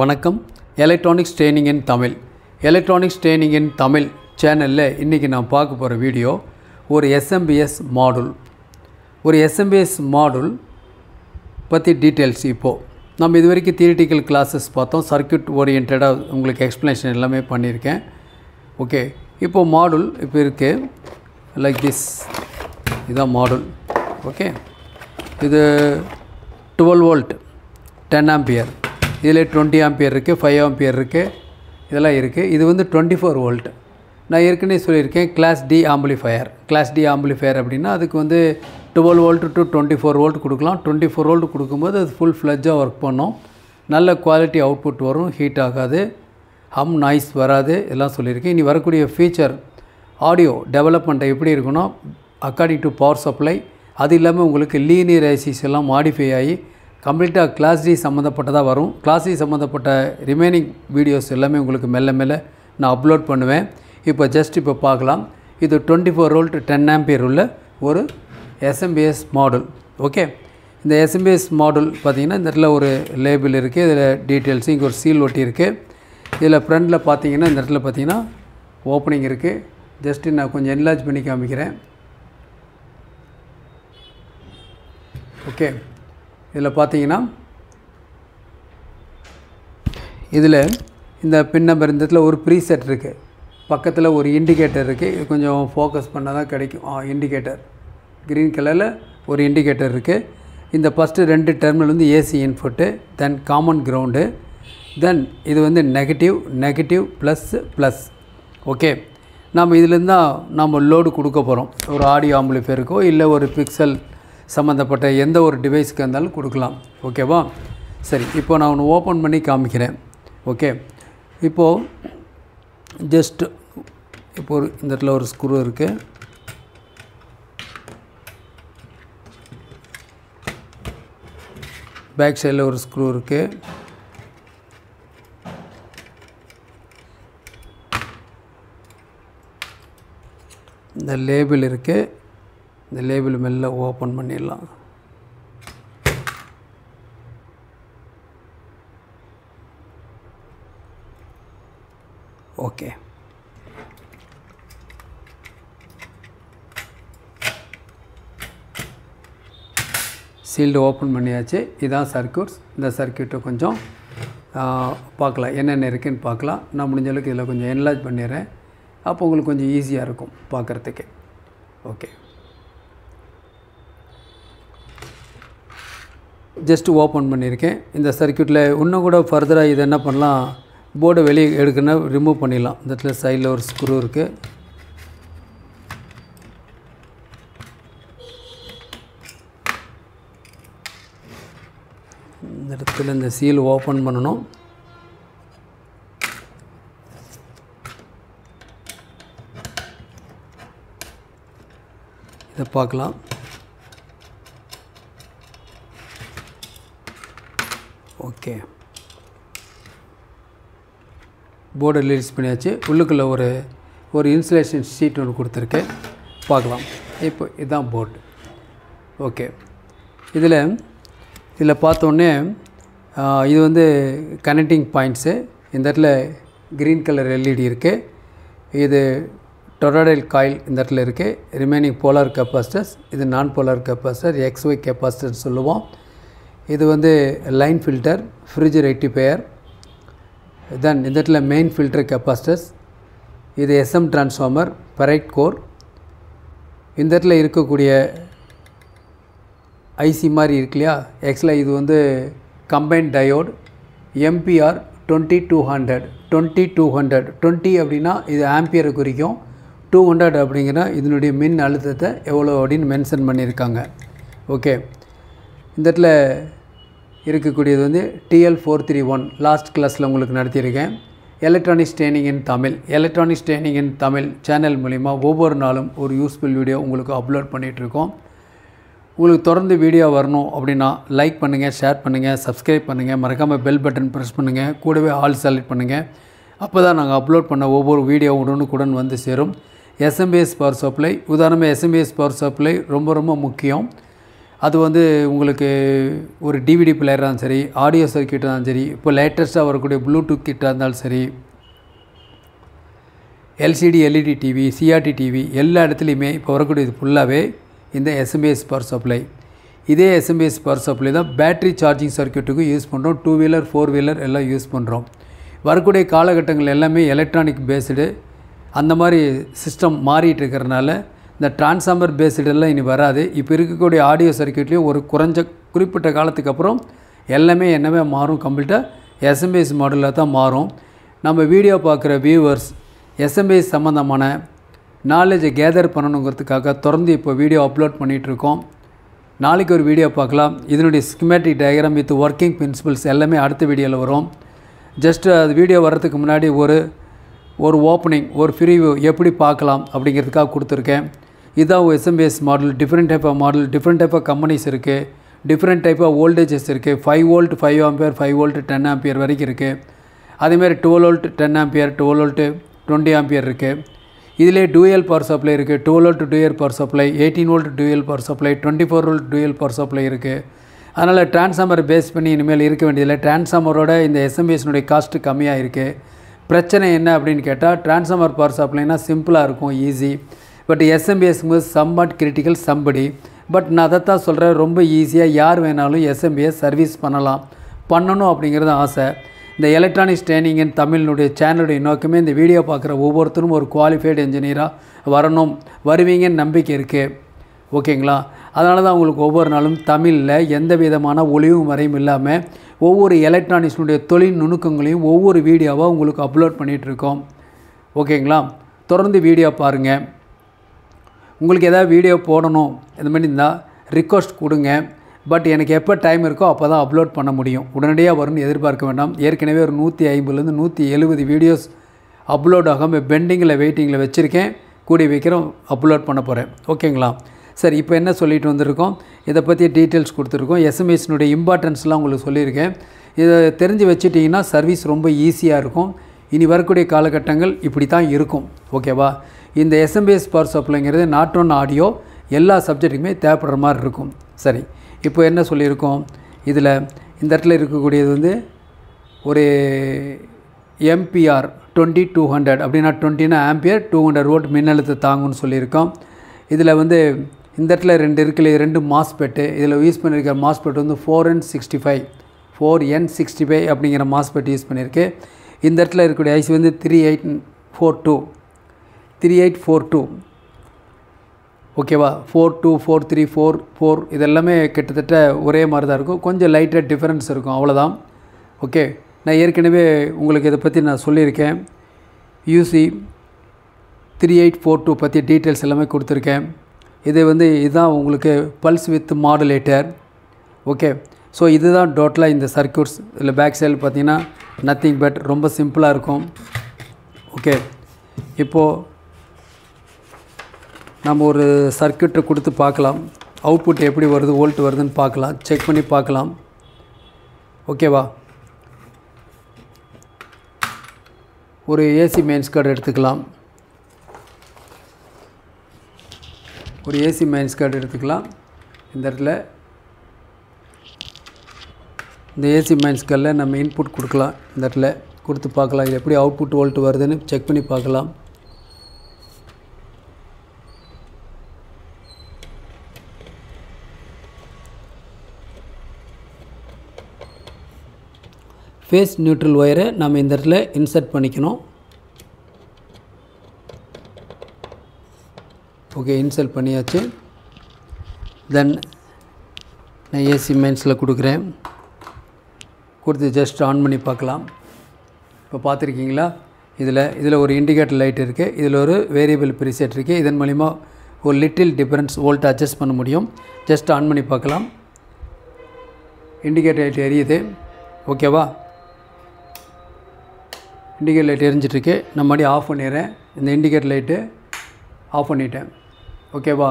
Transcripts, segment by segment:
வணக்கம். Electronics training in Tamil electronics training in Tamil சேனலில் இன்றைக்கி நான் பார்க்க போகிற வீடியோ ஒரு எஸ்எம்பிஎஸ் மாடுல் ஒரு எஸ்எம்பிஎஸ் மாடுல் பற்றி டீட்டெயில்ஸ் இப்போது நம்ம இது வரைக்கும் தியரிட்டிக்கல் கிளாஸஸ் பார்த்தோம். சர்க்யூட் ஓரியன்டாக உங்களுக்கு எக்ஸ்ப்ளனேஷன் எல்லாமே பண்ணியிருக்கேன். ஓகே இப்போது மாடுல் இப்போ இருக்குது லைக் திஸ் இதுதான் மாடுல் ஓகே இது டுவெல் வோல்ட் டென் ஆம்பியர் இதில் டுவெண்ட்டி ஆம்பியர் இருக்குது ஃபைவ் ஆம்பியர் இருக்குது இதெல்லாம் இருக்குது இது வந்து டுவெண்ட்டி ஃபோர் வோல்ட் நான் ஏற்கனவே சொல்லியிருக்கேன் class D amplifier class D amplifier அப்படின்னா அதுக்கு வந்து twelve volt to twenty four volt கொடுக்கலாம். டுவெண்ட்டி ஃபோர் வோல்ட் கொடுக்கும்போது அது ஃபுல் ஃப்ளெஜ்ஜாக ஒர்க் பண்ணும். நல்ல குவாலிட்டி அவுட்புட் வரும் ஹீட் ஆகாது. ஹம் நாய்ஸ் வராது எல்லாம் சொல்லியிருக்கேன். இனி வரக்கூடிய ஃபீச்சர் ஆடியோ டெவலப்மெண்ட்டை எப்படி இருக்குன்னா அக்கார்டிங் டு பவர் சப்ளை அது இல்லாமல் உங்களுக்கு லீனியர் ஐசிஸ் எல்லாம் மாடிஃபை ஆகி கம்ப்ளீட்டாக கிளாஸ் டி சம்மந்தப்பட்டதாக வரும். கிளாஸ் டி சம்மந்தப்பட்ட ரிமைனிங் வீடியோஸ் எல்லாமே உங்களுக்கு மெல்ல மெல்ல நான் அப்லோட் பண்ணுவேன். இப்போ ஜஸ்ட் இப்போ பார்க்கலாம். இது twenty four volt ten ampere உள்ள ஒரு எஸ்எம்பிஎஸ் மாடல் ஓகே இந்த எஸ்எம்பிஎஸ் மாடல் பார்த்தீங்கன்னா இந்த இடத்துல ஒரு லேபிள் இருக்குது இதில் டீட்டெயில்ஸு இங்கே ஒரு சீல் ஒட்டி இருக்குது இதில் ஃப்ரண்டில் பார்த்தீங்கன்னா இந்த இடத்துல பார்த்தீங்கன்னா ஓப்பனிங் இருக்குது ஜஸ்ட்டு நான் கொஞ்சம் என்லார்ஜ் பண்ணி காமிக்கிறேன். ஓகே இதில் பார்த்தீங்கன்னா இதில் இந்த பின் நம்பர் இந்த இடத்துல ஒரு ப்ரீசெட் இருக்குது பக்கத்தில் ஒரு இண்டிகேட்டர் இருக்குது இது கொஞ்சம் ஃபோக்கஸ் பண்ணால் தான் கிடைக்கும். ஆ இண்டிகேட்டர் க்ரீன் கலரில் ஒரு இண்டிகேட்டர் இருக்குது இந்த ஃபஸ்ட்டு ரெண்டு டெர்மினல் வந்து AC input then common ground then இது வந்து negative negative plus plus okay நம்ம இதுலேருந்து தான் நம்ம லோடு கொடுக்க போகிறோம் ஒரு ஆடியோ ஆம்பிளிஃபேருக்கோ இல்லை ஒரு பிக்சல் சம்மந்தப்பட்ட எந்த ஒரு டிவைஸ்க்கு இருந்தாலும் கொடுக்கலாம். ஓகேவா சரி இப்போ நான் ஒன்று ஓப்பன் பண்ணி காமிக்கிறேன். ஓகே இப்போது ஜஸ்ட் இப்போ ஒரு இந்த இடத்துல ஒரு ஸ்க்ரூ இருக்குது பேக் சைடில் ஒரு ஸ்க்ரூ இருக்குது இந்த லேபிள் இருக்குது இந்த லேபிள் மெல்ல ஓப்பன் பண்ணிடலாம். ஓகே. சீல்டு ஓப்பன் பண்ணியாச்சு. இதான் சர்க்யூட்ஸ். இந்த சர்க்யூட்டை கொஞ்சம் பார்க்கலாம். என்னென்ன இருக்குதுன்னு பார்க்கலாம். நான் முடிஞ்ச அளவுக்கு இதில் கொஞ்சம் என்லாஜ் பண்ணிடுறேன். அப்போ உங்களுக்கு கொஞ்சம் ஈஸியாக இருக்கும் பார்க்குறதுக்கு. ஓகே. ஜஸ்ட்டு ஓப்பன் பண்ணியிருக்கேன். இந்த சர்க்யூட்டில் இன்னும் கூட ஃபர்தராக இது என்ன பண்ணலாம் போர்டை வெளியே எடுக்கணும் ரிமூவ் பண்ணிடலாம். இந்த இடத்துல சைடில் ஒரு ஸ்க்ரூ இருக்குது இந்த இடத்துல இந்த சீல் ஓப்பன் பண்ணணும். இதை பார்க்கலாம். ஓகே. போர்டை ரிலீஸ் பண்ணியாச்சு. உள்ளுக்குள்ளே ஒரு ஒரு இன்சுலேஷன் ஷீட் ஒன்று கொடுத்துருக்கேன் பார்க்கலாம். இப்போ இதுதான் போர்டு ஓகே. இதில் இதில் பார்த்தோன்னே இது வந்து கனெக்டிங் பாயிண்ட்ஸு இந்த இடத்துல க்ரீன் கலர் எல்இடி இருக்குது இது டொரடைல் காயில் இந்த இடத்துல இருக்குது ரிமைனிங் போலார் கெப்பாசிட்டர்ஸ் இது நான் போலார் கெப்பாசிட்டர் எக்ஸ்ஒய் கெப்பாசிட்டர்னு சொல்லுவோம். இது வந்து line filter bridge rectifier then இந்த இடத்துல மெயின் ஃபில்டர் கெப்பாசிட்டர்ஸ் இது எஸ்எம் டிரான்ஸ்ஃபார்மர் பரைட் கோர் இந்த இடத்துல இருக்கக்கூடிய ஐசி மாதிரி இருக்கு இல்லையா? ஆக்சுவலாக இது வந்து combine diode MBR twenty two hundred twenty two hundred twenty அப்படின்னா இது ஆம்பியரை குறிக்கும். டூ ஹண்ட்ரட் அப்படிங்கிற இதனுடைய மின் அழுத்தத்தை எவ்வளோ அப்படின்னு மென்ஷன் பண்ணியிருக்காங்க. ஓகே இந்த இடத்துல இருக்கக்கூடியது வந்து TL four three one last கிளாஸில் உங்களுக்கு நடத்தியிருக்கேன். Electronics training in Tamil electronics training in Tamil channel மூலிமா ஒவ்வொரு நாளும் ஒரு யூஸ்ஃபுல் வீடியோ உங்களுக்கு அப்லோட் பண்ணிகிட்ருக்கோம் உங்களுக்கு தொடர்ந்து வீடியோ வரணும் அப்படின்னா லைக் பண்ணுங்கள் ஷேர் பண்ணுங்கள் சப்ஸ்கிரைப் பண்ணுங்கள் மறக்காமல் பெல் பட்டன் ப்ரெஸ் பண்ணுங்கள் கூடவே ஆல் செலக்ட் பண்ணுங்கள் அப்போ தான் நாங்கள் அப்லோட் பண்ண ஒவ்வொரு வீடியோ உடனுக்குடன் வந்து சேரும். எஸ்எம்பிஎஸ் பவர் சப்ளை உதாரணமாக எஸ்எம்பிஎஸ் பவர் சப்ளை ரொம்ப ரொம்ப முக்கியம். அது வந்து உங்களுக்கு ஒரு டிவிடி பிளேயராக இருந்தாலும் சரி ஆடியோ சர்க்கியூட்டாக இருந்தாலும் சரி இப்போ லேட்டஸ்ட்டாக வரக்கூடிய ப்ளூடூத் கிட்டாக இருந்தாலும் சரி LCD LED TV CRT TV எல்லா இடத்துலையுமே இப்போ வரக்கூடியது ஃபுல்லாகவே இந்த எஸ்எம்பிஎஸ் பவர் சப்ளை இதே எஸ்எம்பிஎஸ் பவர் சப்ளை தான் பேட்டரி சார்ஜிங் சர்க்கியூட்டுக்கும் யூஸ் பண்ணுறோம் டூ வீலர் ஃபோர் வீலர் எல்லாம் யூஸ் பண்ணுறோம் வரக்கூடிய காலகட்டங்கள் எல்லாமே எலக்ட்ரானிக் பேஸ்டு அந்த மாதிரி சிஸ்டம் மாறிட்டு இருக்கிறனால இந்த டிரான்ஸ்ஃபார்மர் பேஸ்டெல்லாம் இனி வராது. இப்போ இருக்கக்கூடிய ஆடியோ சர்க்கியூட்லேயும் ஒரு குறைஞ்ச குறிப்பிட்ட காலத்துக்கு அப்புறம் எல்லாமே என்னவே மாறும் கம்ப்ளீட்டாக எஸ்எம்பிஎஸ் மாடலில் தான் மாறும். நம்ம வீடியோ பார்க்குற வியூவர்ஸ் எஸ்எம்பிஎஸ் சம்மந்தமான நாலேஜை கேதர் பண்ணணுங்கிறதுக்காக தொடர்ந்து இப்போ வீடியோ அப்லோட் பண்ணிகிட்ருக்கோம். நாளைக்கு ஒரு வீடியோ பார்க்கலாம். இதனுடைய schematic diagram with working principles எல்லாமே அடுத்த வீடியோவில் வரும். ஜஸ்ட் அது வீடியோ வர்றதுக்கு முன்னாடி ஒரு ஒரு ஓப்பனிங் ஒரு ஃப்ரீவியூ எப்படி பார்க்கலாம் அப்படிங்கிறதுக்காக கொடுத்துருக்கேன். இதுதான் SMPS model different type of model different type of companies இருக்குது டிஃப்ரெண்ட் டைப் ஆஃப் வோல்டேஜஸ் இருக்குது five volt five ampere five volt ten ampere வரைக்கும் இருக்குது அதேமாதிரி twelve volt ten ampere twelve volt twenty ampere இருக்குது இதிலே டூயல் பவர் சப்ளை இருக்குது twelve volt dual power supply eighteen volt dual power supply twenty four volt dual power supply இருக்குது அதனால் transformer base பண்ணி இனிமேல் இருக்க வேண்டியதில்லை. டிரான்ஸ்ஃபார்மரோட இந்த எஸ்எம்பிஎஸ்னுடைய காஸ்ட்டு கம்மியாக இருக்குது பிரச்சனை என்ன அப்படின்னு கேட்டால் டிரான்ஸ்ஃபார்மர் பவர் சப்ளைனால் சிம்பிளாக இருக்கும் ஈஸி பட் எஸ்எம்பிஎஸ்க்கு சம்பாட் கிரிட்டிக்கல் சம்படி பட் நான் அதைத்தான் சொல்கிறேன் ரொம்ப ஈஸியாக யார் வேணாலும் எஸ்எம்பிஎஸ் சர்வீஸ் பண்ணலாம். பண்ணணும் அப்படிங்கிறது ஆசை. இந்த எலக்ட்ரானிக்ஸ் ட்ரைனிங் அண்ட் தமிழினுடைய சேனலுடைய நோக்கமே இந்த வீடியோ பார்க்குற ஒவ்வொருத்தரும் ஒரு குவாலிஃபைடு இன்ஜினியராக வரணும். வருவீங்கன்னு நம்பிக்கை இருக்குது ஓகேங்களா? அதனால தான் உங்களுக்கு ஒவ்வொரு நாளும் தமிழில் எந்த விதமான ஒளிவும் மறையும் இல்லாமல் ஒவ்வொரு எலக்ட்ரானிக்ஸினுடைய தொழில் நுணுக்கங்களையும் ஒவ்வொரு வீடியோவாக உங்களுக்கு அப்லோட் பண்ணிகிட்ருக்கோம் ஓகேங்களா? தொடர்ந்து வீடியோ பாருங்கள் உங்களுக்கு எதாவது வீடியோ போடணும் இந்த மாதிரி இருந்தால் ரிக்வஸ்ட் கொடுங்க. பட் எனக்கு எப்போ டைம் இருக்கோ அப்போ தான் அப்லோட் பண்ண முடியும். உடனடியாக வரும்னு எதிர்பார்க்க வேண்டாம். ஏற்கனவே ஒரு நூற்றி ஐம்பதுலேருந்து நூற்றி எழுபது வீடியோஸ் அப்லோட் ஆகாமல் பெண்டிங்கில் வெயிட்டிங்கில் வச்சுருக்கேன். கூடி வைக்கிறோம் அப்லோட் பண்ண போகிறேன் ஓகேங்களா சரி இப்போ என்ன சொல்லிட்டு வந்திருக்கோம்? இதை பற்றி டீட்டெயில்ஸ் கொடுத்துருக்கோம். எஸ்எம்எஸ்னுடைய இம்பார்ட்டன்ஸ்லாம் உங்களுக்கு சொல்லியிருக்கேன். இதை தெரிஞ்சு வச்சுட்டிங்கன்னா சர்வீஸ் ரொம்ப ஈஸியாக இருக்கும். இனி வரக்கூடிய காலகட்டங்கள் இப்படி தான் இருக்கும். ஓகேவா? இந்த எஸ்எம்பிஎஸ் பவர் சப்ளைங்கிறது நாட் ஒன் ஆடியோ எல்லா சப்ஜெக்ட்டுக்குமே தேவைப்படுற மாதிரி இருக்கும். சரி இப்போ என்ன சொல்லியிருக்கோம்? இதில் இந்த இடத்துல இருக்கக்கூடியது வந்து ஒரு எம்பிஆர் டுவெண்ட்டி டூ ஹண்ட்ரட் அப்படின்னா டுவெண்ட்டினா ஆம்பியர் டூ ஹண்ட்ரட் வோல்ட் மின்னழுத்த தாங்கும்னு சொல்லியிருக்கோம். இதில் வந்து இந்த இடத்துல ரெண்டு இருக்குல்ல ரெண்டு மாஸ்பெட்டு இதில் யூஸ் பண்ணியிருக்கிற மாஸ்பெட் வந்து four N sixty five four N sixty five அப்படிங்கிற மாஸ்பெட் யூஸ் பண்ணியிருக்கு. இந்த இடத்துல இருக்கக்கூடிய ஐசி வந்து three eight four two three eight four two ஓகேவா four two four three four four இதெல்லாமே கிட்டத்தட்ட ஒரே மாதிரி தான் இருக்கும். கொஞ்சம் லைட்டாக டிஃப்ரென்ஸ் இருக்கும். அவ்வளோதான் ஓகே நான் ஏற்கனவே உங்களுக்கு இதை பற்றி நான் சொல்லியிருக்கேன். UC three eight four two பற்றி டீட்டெயில்ஸ் எல்லாமே கொடுத்துருக்கேன். இது வந்து இதுதான் உங்களுக்கு pulse with modulator okay so இதுதான் டோட்டலாக இந்த சர்க்யூட்ஸ் இதில் பேக் சைடில் பார்த்தீங்கன்னா நத்திங் பட் ரொம்ப சிம்பிளாக இருக்கும். ஓகே இப்போது நம்ம ஒரு சர்க்கியூட்டை கொடுத்து பார்க்கலாம். அவுட்புட் எப்படி வருது வோல்ட் வருதுன்னு பார்க்கலாம். செக் பண்ணி பார்க்கலாம். ஓகேவா ஒரு ஏசி மெயின்ஸ் கார்டு எடுத்துக்கலாம். ஒரு ஏசி மெயின்ஸ் கார்டு எடுத்துக்கலாம். இந்த இடத்துல இந்த ஏசி மைன்ஸ்களில் நம்ம இன்புட் கொடுக்கலாம் இந்த இடத்துல. கொடுத்து பார்க்கலாம். இது எப்படி அவுட்புட் வோல்ட் வருதுன்னு செக் பண்ணி பார்க்கலாம். ஃபேஸ் நியூட்ரல் ஒயரை நம்ம இந்த இடத்துல இன்சர்ட் பண்ணிக்கணும். ஓகே இன்சர்ட் பண்ணியாச்சு. தென் நான் ஏசி மைன்ஸில் கொடுக்குறேன். கொடுத்து ஜஸ்ட் ஆன் பண்ணி பார்க்கலாம். இப்போ பார்த்துருக்கீங்களா? இதில் இதில் ஒரு இண்டிகேட்டர் லைட் இருக்குது இதில் ஒரு வேரியபிள் ப்ரீசெட் இருக்குது இதன் மூலிமா ஒரு லிட்டில் டிஃப்ரென்ஸ் வோல்ட் அட்ஜஸ்ட் பண்ண முடியும். ஜஸ்ட் ஆன் பண்ணி பார்க்கலாம். இண்டிகேட்டர் லைட் எரியுது. ஓகேவா இண்டிகேட்டர் லைட் எரிஞ்சிட்ருக்கு நான் மறுபடியும் ஆஃப் பண்ணிடுறேன். இந்த இண்டிகேட்டர் லைட்டு ஆஃப் பண்ணிட்டேன். ஓகேவா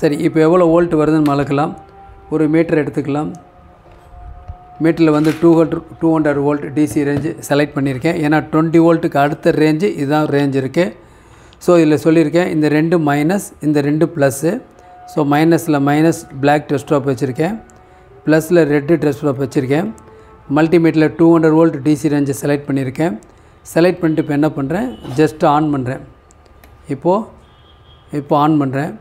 சரி இப்போ எவ்வளோ வோல்ட் வருதுன்னு மலக்கலாம் ஒரு மீட்டர் எடுத்துக்கலாம். மீட்டரில் வந்து two hundred two hundred volt DC range select பண்ணியிருக்கேன். ஏன்னா டுவெண்ட்டி வோல்ட்டுக்கு அடுத்த ரேஞ்சு இதுதான் ரேஞ்ச் இருக்குது ஸோ இதில் சொல்லியிருக்கேன் இந்த ரெண்டு மைனஸ் இந்த ரெண்டு ப்ளஸ்ஸு ஸோ மைனஸில் மைனஸ் பிளாக் டெஸ்டாப் வச்சுருக்கேன். ப்ளஸில் ரெட்டு டெஸ்டாப் வச்சுருக்கேன். மல்டிமீட்டரில் டூ ஹண்ட்ரட் வோல்ட் டிசி ரேஞ்சை செலக்ட் பண்ணியிருக்கேன். செலக்ட் பண்ணிட்டு இப்போ என்ன பண்ணுறேன் ஜஸ்ட் ஆன் பண்ணுறேன் இப்போது இப்போ ஆன் பண்ணுறேன்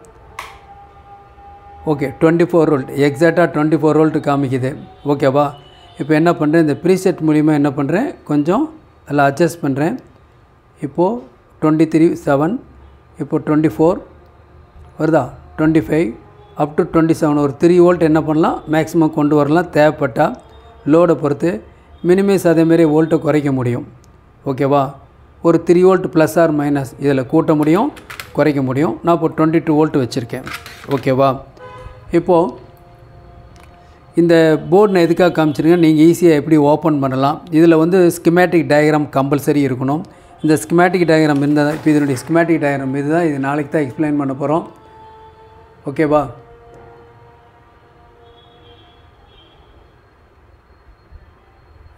ஓகே டுவெண்ட்டி ஃபோர் வோல்ட் எக்ஸாக்டாக டுவெண்ட்டி ஃபோர் வோல்ட் காமிக்குது ஓகேவா இப்போ என்ன பண்ணுறேன் இந்த ப்ரீசெட் மூலிமா என்ன பண்ணுறேன் கொஞ்சம் அதில் அட்ஜஸ்ட் பண்ணுறேன் இப்போது டுவெண்ட்டி த்ரீ செவன் இப்போது டுவெண்ட்டி ஃபோர் வருதா? Twenty five up to twenty seven ஒரு த்ரீ வோல்ட் என்ன பண்ணலாம்? மேக்ஸிமம் கொண்டு வரலாம். தேவைப்பட்டால் லோடை பொறுத்து மினிமைஸ் அதேமாரி வோல்ட்டை குறைக்க முடியும். ஓகேவா ஒரு three volt plus or minus இதில் கூட்ட முடியும் குறைக்க முடியும். நான் இப்போ டுவெண்ட்டி டூ வோல்ட் வச்சுருக்கேன் ஓகேவா இப்போது இந்த போர்டு நான் எதுக்காக காமிச்சிருக்கேன்? நீங்கள் ஈஸியாக எப்படி ஓப்பன் பண்ணலாம்? இதில் வந்து ஸ்கிமேட்டிக் டயக்ராம் கம்பல்சரி இருக்கணும். இந்த ஸ்கிமேட்டிக் டயக்ராம் இருந்தால் இப்போ இதனுடைய ஸ்கிமேட்டிக் டயக்ராம் இது தான் இது நாளைக்கு தான் எக்ஸ்பிளைன் பண்ண போகிறோம் ஓகேவா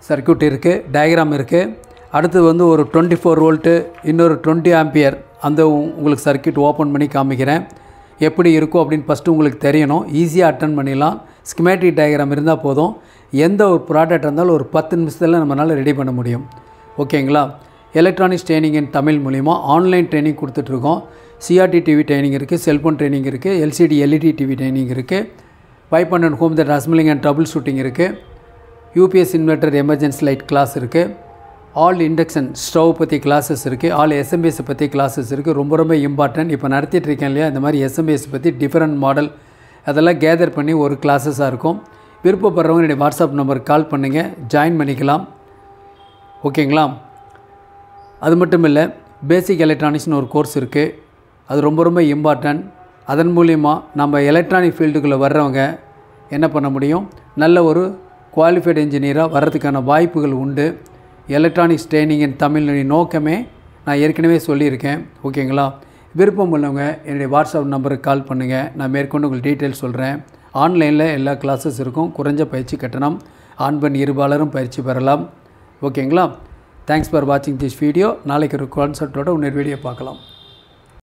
சர்க்கியூட் இருக்குது டயக்ராம் இருக்குது அடுத்தது வந்து ஒரு டுவெண்ட்டி ஃபோர் வோல்ட்டு இன்னொரு டுவெண்ட்டி ஆம்பியர் அந்த உ- உங்களுக்கு சர்க்கியூட் ஓப்பன் பண்ணி காமிக்கிறேன். எப்படி இருக்கும் அப்படின்னு ஃபஸ்ட்டு உங்களுக்கு தெரியணும். ஈஸியாக அட்டன் பண்ணிடலாம். ஸ்கிமேட்டிக் டயக்ராம் இருந்தால் போதும். எந்த ஒரு ப்ராடக்ட் இருந்தாலும் ஒரு பத்து நிமிஷத்தில் நம்மளால் ரெடி பண்ண முடியும். ஓகேங்களா எலக்ட்ரானிக்ஸ் ட்ரைனிங் இன் தமிழ் மூலிமா ஆன்லைன் ட்ரைனிங் கொடுத்துட்ருக்கோம். சிஆர்டி டிவி ட்ரைனிங் இருக்குது செல்ஃபோன் ட்ரைனிங் இருக்குது எல்சிடி எல்இடி டிவி ட்ரைனிங் இருக்குது pipe and home that assembling and troubleshooting இருக்குது UPS inverter emergency light class இருக்குது ஆல் இண்டக்ஷன் ஸ்டவ் பற்றி கிளாஸஸ் இருக்குது ஆல் எஸ்எம்பிஎஸ் பற்றி கிளாஸஸ் இருக்குது ரொம்ப ரொம்ப இம்பார்ட்டன்ட் இப்போ நடத்திட்டு இருக்கேன் இல்லையா? இந்த மாதிரி எஸ்எம்பிஎஸ் பற்றி டிஃப்ரெண்ட் மாடல் அதெல்லாம் கேதர் பண்ணி ஒரு கிளாஸஸாக இருக்கும். விருப்பப்படுறவங்க என்னுடைய வாட்ஸ்அப் நம்பருக்கு கால் பண்ணுங்கள் ஜாயின் பண்ணிக்கலாம். ஓகேங்களா அது மட்டும் இல்லை பேசிக் எலக்ட்ரானிக்ஸ்னு ஒரு கோர்ஸ் இருக்குது அது ரொம்ப ரொம்ப இம்பார்ட்டன்ட் அதன் மூலிமா நம்ம எலக்ட்ரானிக் ஃபீல்டுக்குள்ளே வர்றவங்க என்ன பண்ண முடியும்? நல்ல ஒரு குவாலிஃபைடு இன்ஜினியராக வர்றதுக்கான வாய்ப்புகள் உண்டு. எலக்ட்ரானிக்ஸ் ட்ரைனிங்கின் தமிழினுடைய நோக்கமே நான் ஏற்கனவே சொல்லியிருக்கேன். ஓகேங்களா? விருப்பம் உள்ளவங்க என்னுடைய வாட்ஸ்அப் நம்பருக்கு கால் பண்ணுங்கள் நான் மேற்கொண்டு உங்களுக்கு டீட்டெயில்ஸ் சொல்கிறேன் ஆன்லைனில் எல்லா கிளாஸஸ் இருக்கும். குறைஞ்ச பயிற்சி கட்டணம் ஆண் பெண் இருபாலரும் பயிற்சி பெறலாம். ஓகேங்களா? தேங்க்ஸ் ஃபார் வாட்சிங் திஸ் வீடியோ நாளைக்கு ஒரு கான்செப்டோட இன்னொரு வீடியோ பார்க்கலாம்.